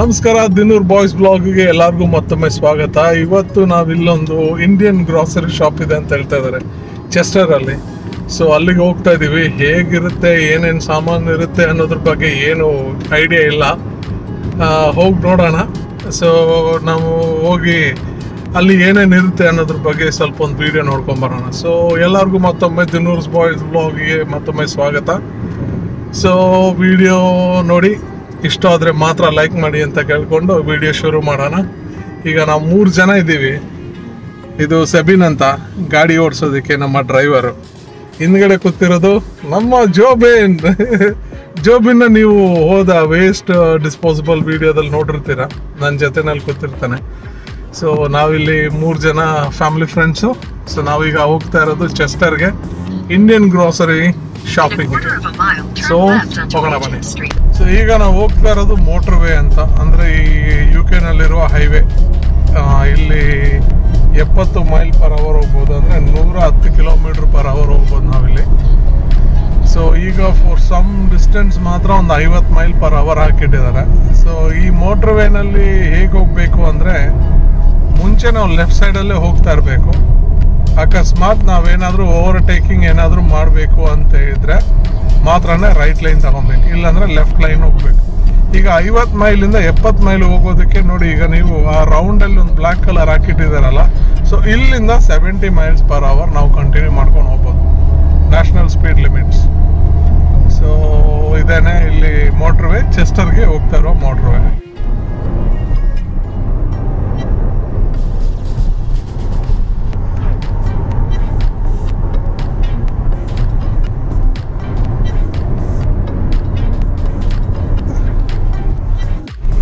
ನಮಸ್ಕಾರ, ದಿನೂರ್ ಬಾಯ್ಸ್ ಬ್ಲಾಗ್ಗೆ ಎಲ್ಲರಿಗೂ ಮತ್ತೊಮ್ಮೆ ಸ್ವಾಗತ. ಇವತ್ತು ನಾವು ಇಲ್ಲೊಂದು ಇಂಡಿಯನ್ ಗ್ರಾಸರಿ ಶಾಪ್ ಇದೆ ಅಂತ ಹೇಳ್ತಾ ಇದ್ದಾರೆ ಚೆಸ್ಟರ್ ಅಲ್ಲಿ. ಸೊ ಅಲ್ಲಿಗೆ ಹೋಗ್ತಾ ಇದೀವಿ. ಹೇಗಿರುತ್ತೆ, ಏನೇನು ಸಾಮಾನು ಇರುತ್ತೆ ಅನ್ನೋದ್ರ ಬಗ್ಗೆ ಏನು ಐಡಿಯಾ ಇಲ್ಲ. ಹೋಗಿ ನೋಡೋಣ. ಸೊ ನಾವು ಹೋಗಿ ಅಲ್ಲಿ ಏನೇನು ಇರುತ್ತೆ ಅನ್ನೋದ್ರ ಬಗ್ಗೆ ಸ್ವಲ್ಪ ಒಂದು ವಿಡಿಯೋ ನೋಡ್ಕೊಂಬರೋಣ ಸೊ ಎಲ್ಲರಿಗೂ ಮತ್ತೊಮ್ಮೆ ದಿನೂರ್ಸ್ ಬಾಯ್ಸ್ ಬ್ಲಾಗ್ಗೆ ಮತ್ತೊಮ್ಮೆ ಸ್ವಾಗತ. ಸೊ ವಿಡಿಯೋ ನೋಡಿ. ಇಷ್ಟ ಆದರೆ ಮಾತ್ರ ಲೈಕ್ ಮಾಡಿ ಅಂತ ಕೇಳಿಕೊಂಡು ವಿಡಿಯೋ ಶುರು ಮಾಡೋಣ. ಈಗ ನಾವು ಮೂರು ಜನ ಇದ್ದೀವಿ. ಇದು ಸೆಬಿನ್ ಅಂತ ಗಾಡಿ ಓಡಿಸೋದಕ್ಕೆ ನಮ್ಮ ಡ್ರೈವರು ಹಿಂದ್ಗಡೆ ಕೂತಿರೋದು ನಮ್ಮ ಜೋಬೇನ್. ಜೋಬಿನ್ನ ನೀವು ಹೋದ ವೇಸ್ಟ್ ಡಿಸ್ಪೋಸಬಲ್ ವಿಡಿಯೋದಲ್ಲಿ ನೋಡಿರ್ತೀರ? ನನ್ನ ಜೊತೆನಲ್ಲಿ ಕೂತಿರ್ತಾನೆ. ಸೊ ನಾವಿಲ್ಲಿ ಮೂರು ಜನ ಫ್ಯಾಮಿಲಿ ಫ್ರೆಂಡ್ಸು ಸೊ ನಾವೀಗ ಹೋಗ್ತಾ ಇರೋದು ಚೆಸ್ಟರ್ಗೆ ಇಂಡಿಯನ್ ಗ್ರೋಸರಿ ಶಾಪಿಂಗ್ ಸೊ ಹೋಗೋಣ ಬನ್ನಿ. ಈಗ ನಾವು ಹೋಗ್ತಾ ಇರೋದು ಮೋಟರ್ ವೇ ಅಂತ. ಅಂದರೆ ಈ ಯು ಕೆನಲ್ಲಿರುವ ಹೈವೇ ಇಲ್ಲಿ ಎಪ್ಪತ್ತು ಮೈಲ್ ಪರ್ ಅವರ್ ಹೋಗ್ಬೋದು. ಅಂದರೆ ನೂರ ಹತ್ತು ಕಿಲೋಮೀಟ್ರ್ ಪರ್ ಅವರ್ ಹೋಗ್ಬೋದು ನಾವಿಲ್ಲಿ. ಸೊ ಈಗ ಫಾರ್ ಸಮ್ ಡಿಸ್ಟೆನ್ಸ್ ಮಾತ್ರ ಒಂದು ಐವತ್ತು ಮೈಲ್ ಪರ್ ಅವರ್ ಹಾಕಿಟ್ಟಿದ್ದಾರೆ. ಸೊ ಈ ಮೋಟ್ರ್ ವೇನಲ್ಲಿ ಹೇಗೆ ಹೋಗಬೇಕು ಅಂದರೆ ಮುಂಚೆ ನಾವು ಲೆಫ್ಟ್ ಸೈಡಲ್ಲೇ ಹೋಗ್ತಾ ಇರಬೇಕು. ಅಕಸ್ಮಾತ್ ನಾವೇನಾದರೂ ಓವರ್ಟೇಕಿಂಗ್ ಏನಾದರೂ ಮಾಡಬೇಕು ಅಂತ ಹೇಳಿದ್ರೆ ಮಾತ್ರನೇ ರೈಟ್ ಲೈನ್ ತಗೊಬೇಕು. ಇಲ್ಲಾಂದ್ರೆ ಲೆಫ್ಟ್ ಲೈನ್ ಹೋಗ್ಬೇಕು. ಈಗ ಐವತ್ತು ಮೈಲಿಂದ ಎಪ್ಪತ್ತು ಮೈಲ್ ಹೋಗೋದಕ್ಕೆ ನೋಡಿ, ಈಗ ನೀವು ಆ ರೌಂಡಲ್ಲಿ ಒಂದು ಬ್ಲ್ಯಾಕ್ ಕಲರ್ ಹಾಕಿಟ್ಟಿದಾರಲ್ಲ ಸೊ ಇಲ್ಲಿಂದ ಸೆವೆಂಟಿ ಮೈಲ್ಸ್ ಪರ್ ಅವರ್ ನಾವು ಕಂಟಿನ್ಯೂ ಮಾಡ್ಕೊಂಡು ಹೋಗ್ಬೋದು. ನ್ಯಾಷನಲ್ ಸ್ಪೀಡ್ ಲಿಮಿಟ್ಸ್ ಸೊ ಇದೇನೆ ಇಲ್ಲಿ ಮೋಟ್ರ್ ವೇ ಚೆಸ್ಟರ್ಗೆ ಹೋಗ್ತಾ ಇರೋ ಮೋಟ್ರ್ ವೇ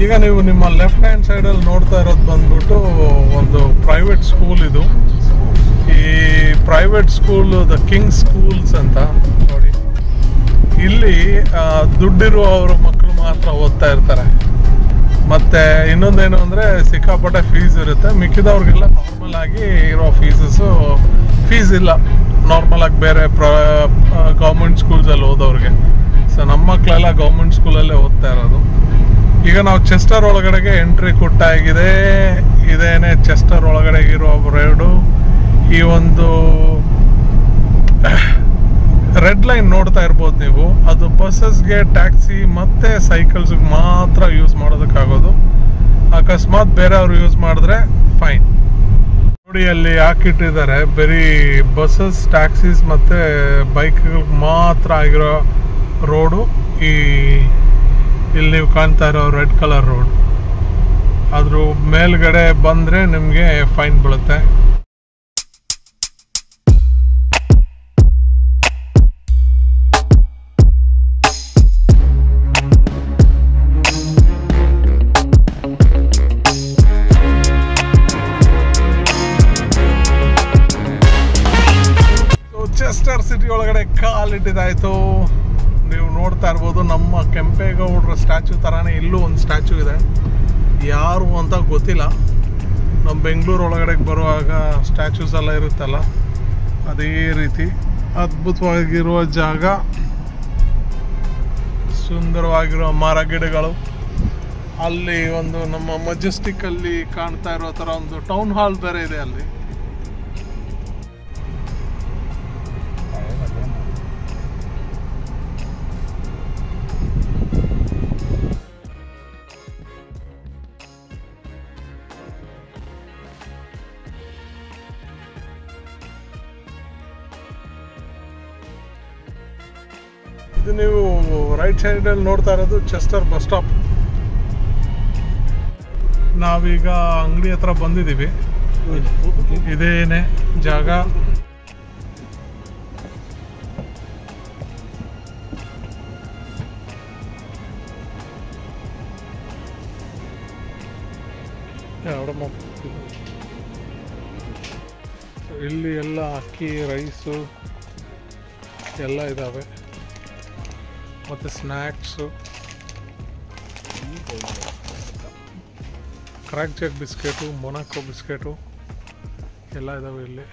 ಈಗ ನೀವು ನಿಮ್ಮ ಲೆಫ್ಟ್ ಹ್ಯಾಂಡ್ ಸೈಡಲ್ಲಿ ನೋಡ್ತಾ ಇರೋದು ಬಂದ್ಬಿಟ್ಟು ಒಂದು ಪ್ರೈವೇಟ್ ಸ್ಕೂಲ್ ಇದು. ಈ private school the King schools ಅಂತ ನೋಡಿ. ಇಲ್ಲಿ ದುಡ್ಡಿರುವವರು ಮಕ್ಕಳು ಮಾತ್ರ ಓದ್ತಾ ಇರ್ತಾರೆ. ಮತ್ತೆ ಇನ್ನೊಂದೇನು ಅಂದ್ರೆ ಸಿಕ್ಕಾಪಟ್ಟೆ ಫೀಸ್ ಇರುತ್ತೆ. ಮಿಕ್ಕಿದವ್ರಿಗೆಲ್ಲ ನಾರ್ಮಲ್ ಆಗಿ ಇರೋ ಫೀಸಸ್ಸು ಫೀಸ್ ಇಲ್ಲ. ನಾರ್ಮಲ್ ಆಗಿ ಬೇರೆ ಪ್ರ ಗೌರ್ಮೆಂಟ್ ಸ್ಕೂಲ್ಸಲ್ಲಿ ಓದೋರಿಗೆ. ಸೊ ನಮ್ಮ ಮಕ್ಕಳೆಲ್ಲ ಗೌರ್ಮೆಂಟ್ ಸ್ಕೂಲಲ್ಲೇ ಓದ್ತಾ ಇರೋದು. ಈಗ ನಾವು ಚೆಸ್ಟರ್ ಒಳಗಡೆಗೆ ಎಂಟ್ರಿ ಕೊಟ್ಟಾಗಿದೆ. ಇದೇನೆ ಚೆಸ್ಟರ್ ಒಳಗಡೆ ಇರುವ ರೋಡು ಈ ಒಂದು ರೆಡ್ ಲೈನ್ ನೋಡ್ತಾ ಇರ್ಬೋದು ನೀವು. ಅದು ಬಸ್ಸಸ್ಗೆ ಟ್ಯಾಕ್ಸಿ ಮತ್ತು ಸೈಕಲ್ಸ್ಗೆ ಮಾತ್ರ ಯೂಸ್ ಮಾಡೋದಕ್ಕಾಗೋದು. ಅಕಸ್ಮಾತ್ ಬೇರೆಯವರು ಯೂಸ್ ಮಾಡಿದ್ರೆ ಫೈನ್ ಅಲ್ಲಿ ಹಾಕಿಟ್ಟಿದ್ದಾರೆ. ಬರೀ ಬಸ್ಸಸ್ ಟ್ಯಾಕ್ಸೀಸ್ ಮತ್ತು ಬೈಕ್ಗಳಿಗೆ ಮಾತ್ರ ಆಗಿರೋ ರೋಡು ಈ ಇಲ್ಲಿ ನೀವು ಕಾಣ್ತಾ ಇರೋ ರೆಡ್ ಕಲರ್ ರೋಡ್. ಅದ್ರ ಮೇಲ್ಗಡೆ ಬಂದ್ರೆ ನಿಮಗೆ ಫೈನ್ ಬೀಳುತ್ತೆ. ಚೆಸ್ಟರ್ ಸಿಟಿ ಒಳಗಡೆ ಕಾಲಿಟ್ಟಿದಾಯ್ತು ನೀವು ನೋಡ್ತಾ ಇರ್ಬೋದು, ನಮ್ಮ ಕೆಂಪೇಗೌಡರ ಸ್ಟ್ಯಾಚು ಥರನೇ ಇಲ್ಲೂ ಒಂದು ಸ್ಟ್ಯಾಚು ಇದೆ. ಯಾರು ಅಂತ ಗೊತ್ತಿಲ್ಲ. ನಮ್ಮ ಬೆಂಗಳೂರು ಒಳಗಡೆ ಬರುವಾಗ ಸ್ಟ್ಯಾಚ್ಯೂಸ್ ಎಲ್ಲ ಇರುತ್ತಲ್ಲ, ಅದೇ ರೀತಿ ಅದ್ಭುತವಾಗಿರುವ ಜಾಗ. ಸುಂದರವಾಗಿರುವ ಮರ ಗಿಡಗಳು. ಅಲ್ಲಿ ಒಂದು ನಮ್ಮ ಮಜೆಸ್ಟಿಕ್ ಅಲ್ಲಿ ಕಾಣ್ತಾ ಇರೋ ಥರ ಒಂದು ಟೌನ್ ಹಾಲ್ ಬೇರೆ ಇದೆ ಅಲ್ಲಿ. ಇದು ನೀವು ರೈಟ್ ಸೈಡಲ್ಲಿ ನೋಡ್ತಾ ಇರೋದು ಚೆಸ್ಟರ್ ಬಸ್ ಸ್ಟಾಪ್ ನಾವೀಗ ಅಂಗಡಿ ಹತ್ರ ಬಂದಿದ್ದೀವಿ. ಇದೇನೆ ಜಾಗ. ಇಲ್ಲಿ ಎಲ್ಲ ಅಕ್ಕಿ ರೈಸು ಎಲ್ಲ ಇದ್ದಾವೆ ಮತ್ತು snacks Krackjack biscuit Monaco biscuit ಎಲ್ಲ ಇದಾವೆ ಇಲ್ಲಿ.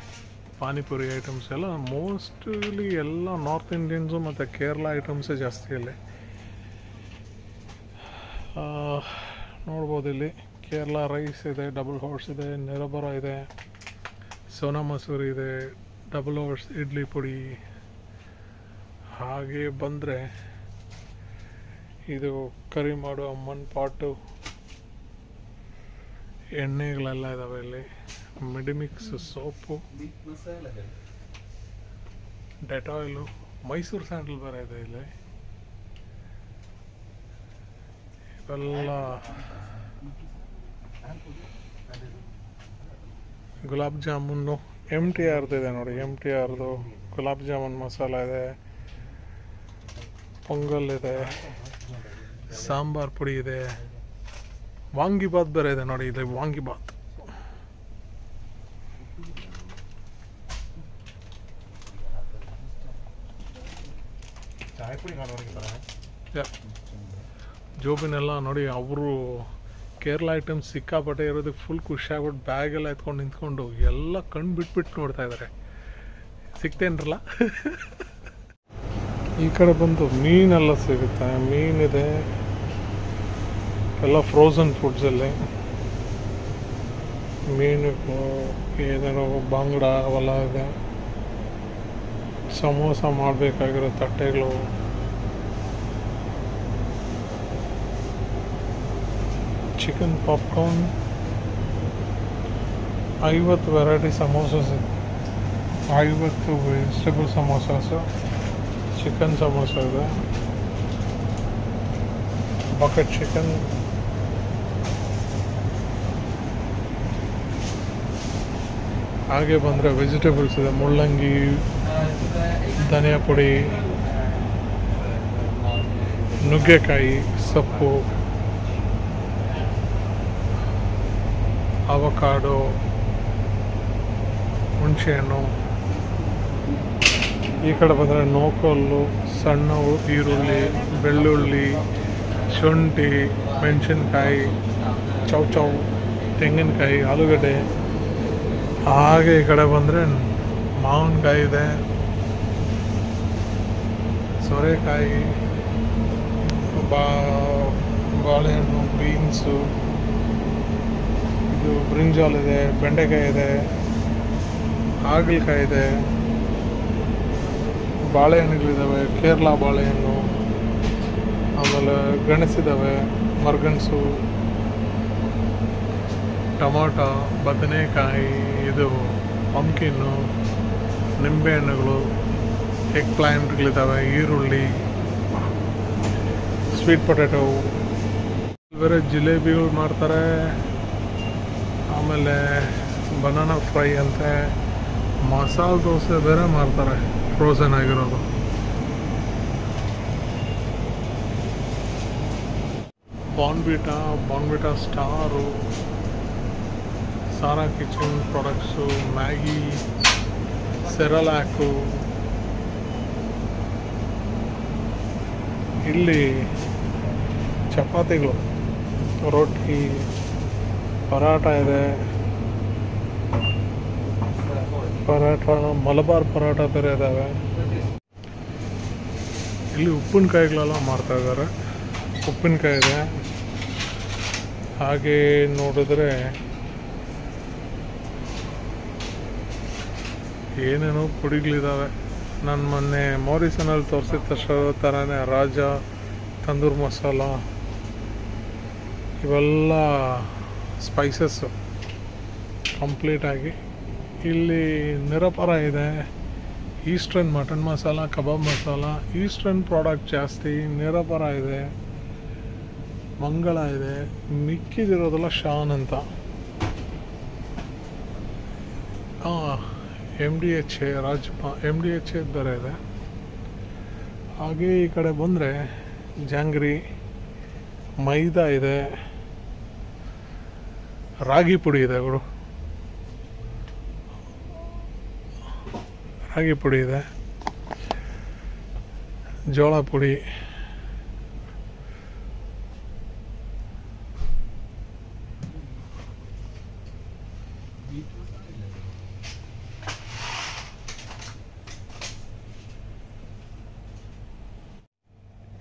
ಪಾನಿಪುರಿ ಐಟಮ್ಸ್ ಎಲ್ಲ ಮೋಸ್ಟ್ಲಿ ಎಲ್ಲ ನಾರ್ತ್ ಇಂಡಿಯನ್ಸು ಮತ್ತು ಕೇರಳ ಐಟಮ್ಸೇ ಜಾಸ್ತಿ ಇಲ್ಲಿ. ನೋಡ್ಬೋದು ಇಲ್ಲಿ. ಕೇರಳ ರೈಸ್ ಇದೆ ಡಬಲ್ ಹೋರ್ಸ್ ಇದೆ ನೆರಬರ ಇದೆ ಸೋನಾ ಮಸೂರಿ ಇದೆ ಡಬಲ್ ಹೋರ್ಸ್ ಇಡ್ಲಿ ಪುಡಿ. ಹಾಗೆ ಬಂದರೆ ಇದು ಕರಿ ಮಾಡೋ ಅಮ್ಮನ ಪಾಟು. ಎಣ್ಣೆಗಳೆಲ್ಲ ಇದಾವೆ ಇಲ್ಲಿ. Medimix soap. Dettol. Mysore sandal ಬೇರೆ ಇದೆ ಇಲ್ಲಿ. ಇವೆಲ್ಲ ಗುಲಾಬ್ ಜಾಮೂನು. ಎಂ ಟಿ ಆರ್ದು ಇದೆ ನೋಡಿ. ಎಂ ಟಿ ಆರ್ದು ಗುಲಾಬ್ ಜಾಮೂನ್ ಮಸಾಲ ಇದೆ. ಪೊಂಗಲ್ ಇದೆ. ಸಾಂಬಾರ್ ಪುಡಿ ಇದೆ. ವಾಂಗಿಬಾತ್ ಬೇರೆ ಇದೆ ನೋಡಿ ಇಲ್ಲಿ ವಾಂಗಿಬಾತ್ ಜೋಬಿನೆಲ್ಲ ನೋಡಿ ಅವರು ಕೇರಳ ಐಟಮ್ಸ್ ಸಿಕ್ಕಾಪಟ್ಟೆ ಇರೋದಕ್ಕೆ ಫುಲ್ ಖುಷಿಯಾಗ್ಬಿಟ್ಟು ಬ್ಯಾಗೆಲ್ಲ ಎತ್ಕೊಂಡು ನಿಂತ್ಕೊಂಡು ಎಲ್ಲ ಕಣ್ಣು ಬಿಟ್ಬಿಟ್ಟು ನೋಡ್ತಾ ಇದ್ದಾರೆ. ಸಿಕ್ತೇನ್ರಲ್ಲ ಈ ಕಡೆ ಬಂದು ಮೀನೆಲ್ಲ ಸಿಗುತ್ತೆ. ಮೀನಿದೆ, ಎಲ್ಲ ಫ್ರೋಝನ್ ಫುಡ್ಸಲ್ಲಿ ಮೀನು, ಏನೇನೋ ಬಾಂಗ್ಡ ಅವೆಲ್ಲ ಇದೆ ಸಮೋಸ ಮಾಡಬೇಕಾಗಿರೋ ತಟ್ಟೆಗಳು. Chicken popcorn. ಐವತ್ತು ವೆರೈಟಿ ಸಮೋಸಸ್. ಇದೆ ಐವತ್ತು ವೆಜಿಟೇಬಲ್ ಸಮೋಸಾಸು. ಚಿಕನ್ ಸಮೋಸ ಇದೆ ಬಕೆಟ್ ಚಿಕನ್ ಹಾಗೆ ಬಂದರೆ ವೆಜಿಟೇಬಲ್ಸ್ ಇದೆ ಮುಳ್ಳಂಗಿ ಧನಿಯಾ ಪುಡಿ ನುಗ್ಗೆಕಾಯಿ ಸೊಪ್ಪು ಅವಕಾಡೋ ಹುಣಸೆಹಣ್ಣು ಈ ಕಡೆ ಬಂದರೆ ನೋಕಲ್ಲು ಸಣ್ಣ ಈರುಳ್ಳಿ, ಬೆಳ್ಳುಳ್ಳಿ, ಶುಂಠಿ, ಮೆಣಸಿನ್ಕಾಯಿ, ಚೌ ಚೌ, ತೆಂಗಿನಕಾಯಿ, ಆಲೂಗಡ್ಡೆ. ಹಾಗೆ ಈ ಕಡೆ ಬಂದರೆ ಮಾವಿನಕಾಯಿ ಇದೆ. ಸೋರೆಕಾಯಿ, ಬಾ, ಬಾಳೆಹಣ್ಣು, ಬೀನ್ಸು. ಇದು ಬ್ರಿಂಜಾಲ್ ಇದೆ, ಬೆಂಡೆಕಾಯಿ ಇದೆ. ಹಾಗಲಕಾಯಿ ಇದೆ. ಬಾಳೆಹಣ್ಣುಗಳಿದ್ದಾವೆ ಕೇರಳ ಬಾಳೆಹಣ್ಣು, ಆಮೇಲೆ ಗೆಣಸಿದ್ದಾವೆ ಮರ್ಗಣಸು, ಟೊಮಾಟೊ, ಬದನೆಕಾಯಿ, ಇದು ಪಂಕಿನ್ನು ನಿಂಬೆಹಣ್ಣುಗಳು ಎಗ್ ಪ್ಲ್ಯಾಂಟ್ಗಳಿದ್ದಾವೆ ಈರುಳ್ಳಿ, ಸ್ವೀಟ್ ಪೊಟ್ಯಾಟೊ. ಬೇರೆ ಜಿಲೇಬಿಗಳು ಮಾಡ್ತಾರೆ. ಆಮೇಲೆ ಬನಾನಾ ಫ್ರೈ ಅಂತೆ. ಮಸಾಲೆ ದೋಸೆ ಬೇರೆ ಮಾಡ್ತಾರೆ. ಫ್ರೋಝನ್ ಆಗಿರೋದು. Bournvita Bournvita star Sara kitchen products Maggi Cerelac ಇಲ್ಲಿ ಚಪಾತಿಗಳು, ರೊಟ್ಟಿ ಪರಾಟ ಇದೆ. ಪರಾಟ ಮಲಬಾರ್ ಪರಾಟ ಬೇರೆ ಇದ್ದಾವೆ ಇಲ್ಲಿ ಉಪ್ಪಿನಕಾಯಿಗಳೆಲ್ಲ ಮಾರ್ತಾ ಇದ್ದಾರೆ. ಉಪ್ಪಿನಕಾಯಿ ಇದೆ. ಹಾಗೆ ನೋಡಿದ್ರೆ ಏನೇನೋ ಪುಡಿಗಳಿದ್ದಾವೆ ನಾನು ಮೊನ್ನೆ ಮೋರಿಸನಲ್ಲಿ ತೋರಿಸಿದ ತಕ್ಷಣ ಥರನೇ ರಾಜ, ತಂದೂರ್ ಮಸಾಲ, ಇವೆಲ್ಲ ಸ್ಪೈಸಸ್ಸು ಕಂಪ್ಲೀಟಾಗಿ ಇಲ್ಲಿ ನಿರಪರ ಇದೆ. Eastern mutton masala, kebab masala, Eastern product ಜಾಸ್ತಿ, ನಿರಪರ ಇದೆ. ಮಂಗಳ ಇದೆ. ಮಿಕ್ಕಿದಿರೋದೆಲ್ಲ ಶಾನ್ ಅಂತ. M D H A Rajappa M D H A ಬೇರೆ ಇದೆ. ಹಾಗೆ ಈ ಕಡೆ ಬಂದರೆ ಜಾಂಗ್ರಿ, ಮೈದಾ ಇದೆ. ರಾಗಿ ಪುಡಿ ಇದೆ, ಗುರು. ರಾಗಿ ಪುಡಿ ಇದೆ. ಜೋಳ ಪುಡಿ.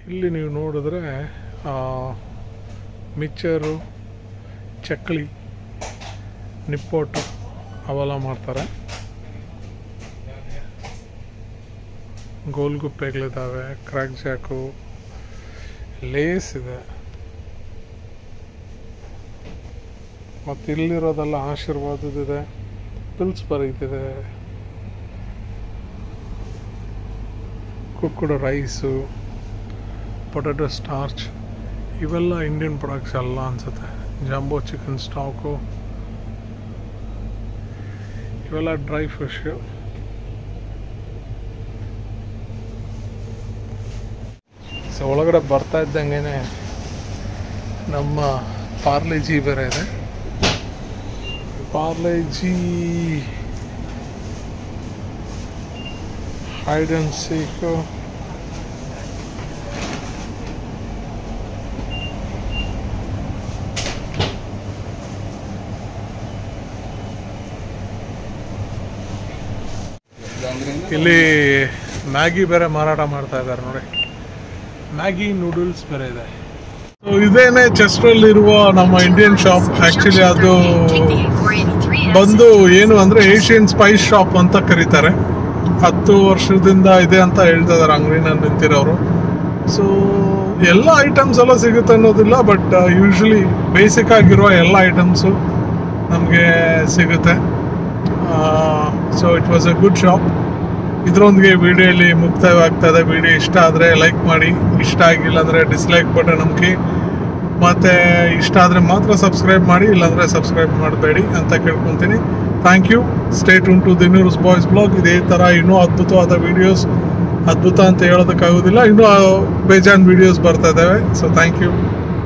ಇಲ್ಲಿ ನೀವು ನೋಡಿದ್ರೆ ಮಿಕ್ಚರು ಚಕ್ಕುಲಿ ನಿಪ್ಪೊಟ್ಟು ಅವೆಲ್ಲ ಮಾಡ್ತಾರೆ. ಗೋಲ್ಗುಪ್ಪೆಗಳಿದ್ದಾವೆ ಕ್ರ್ಯಾಕ್ ಜಾಕು ಲೇಸ್ ಇದೆ. ಮತ್ತು ಇಲ್ಲಿರೋದೆಲ್ಲ ಆಶೀರ್ವಾದದಿದೆ ಪಿಲ್ಸ್ ಬರೀತಿದೆ. ಕುಕ್ಕುಡು ರೈಸು ಪೊಟೆಟೊ ಸ್ಟಾರ್ಚ್ ಇವೆಲ್ಲ ಇಂಡಿಯನ್ ಪ್ರಾಡಕ್ಟ್ಸ್ ಎಲ್ಲ ಅನ್ಸುತ್ತೆ. ಜಂಬೋ ಚಿಕನ್ ಸ್ಟಾಕು ಇವೆಲ್ಲ ಡ್ರೈ ಫಿಶ್ ಸೊ ಒಳಗಡೆ ಬರ್ತಾ ಇದ್ದಂಗೆ ನಮ್ಮ ಪಾರ್ಲೆ ಜಿ ಬೇರೆ ಇದೆ. Parle G hide and seek ಇಲ್ಲಿ ಮ್ಯಾಗಿ ಬೇರೆ ಮಾರಾಟ ಮಾಡ್ತಾ ಇದ್ದಾರೆ ನೋಡಿ. ಮ್ಯಾಗಿ ನೂಡಲ್ಸ್ ಬೇರೆ ಇದೆ. So, ಇದೇನೆ ಚೆಸ್ಟ್ರಲ್ಲಿರುವ ನಮ್ಮ ಇಂಡಿಯನ್ ಶಾಪ್ ಆಕ್ಚುಲಿ ಅದು ಬಂದು ಏನು ಅಂದ್ರೆ ಏಷ್ಯನ್ ಸ್ಪೈಸ್ ಶಾಪ್ ಅಂತ ಕರೀತಾರೆ. ಹತ್ತು ವರ್ಷದಿಂದ ಇದೆ ಅಂತ ಹೇಳ್ತಾ ಇದ್ದಾರೆ ಅಂಗಡಿನಲ್ಲಿ ನಿಂತಿರೋರು. ಸೊ ಎಲ್ಲ ಐಟಮ್ಸ್ ಎಲ್ಲ ಸಿಗುತ್ತೆ ಅನ್ನೋದಿಲ್ಲ ಬಟ್ ಯೂಶ್ವಲಿ ಬೇಸಿಕ್ ಆಗಿರುವ ಎಲ್ಲ ಐಟಮ್ಸು ನಮಗೆ ಸಿಗುತ್ತೆ. So it was a good shop ಇದರೊಂದಿಗೆ ವಿಡಿಯೋಲಿ ಮುಕ್ತಾಯವಾಗ್ತಾ ಇದೆ ವಿಡಿಯೋ ಇಷ್ಟ ಆದರೆ ಲೈಕ್ ಮಾಡಿ. ಇಷ್ಟ ಆಗಿಲ್ಲ ಅಂದರೆ ಡಿಸ್ಲೈಕ್ ಬಟನ್ ಅಮ್ಕಿ. ಮತ್ತು ಇಷ್ಟ ಆದರೆ ಮಾತ್ರ ಸಬ್ಸ್ಕ್ರೈಬ್ ಮಾಡಿ, ಇಲ್ಲಾಂದರೆ ಸಬ್ಸ್ಕ್ರೈಬ್ ಮಾಡಬೇಡಿ ಅಂತ ಕೇಳ್ಕೊತೀನಿ. Thank you stay tuned to the news boys blog ಇದೇ ಥರ ಇನ್ನೂ ಅದ್ಭುತವಾದ ವಿಡಿಯೋಸ್ ಅದ್ಭುತ ಅಂತ ಹೇಳೋದಕ್ಕಾಗೋದಿಲ್ಲ. ಇನ್ನೂ ಬೇಜಾನ್ ವಿಡಿಯೋಸ್ ಬರ್ತಾ ಇದ್ದಾವೆ so thank you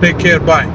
take care bye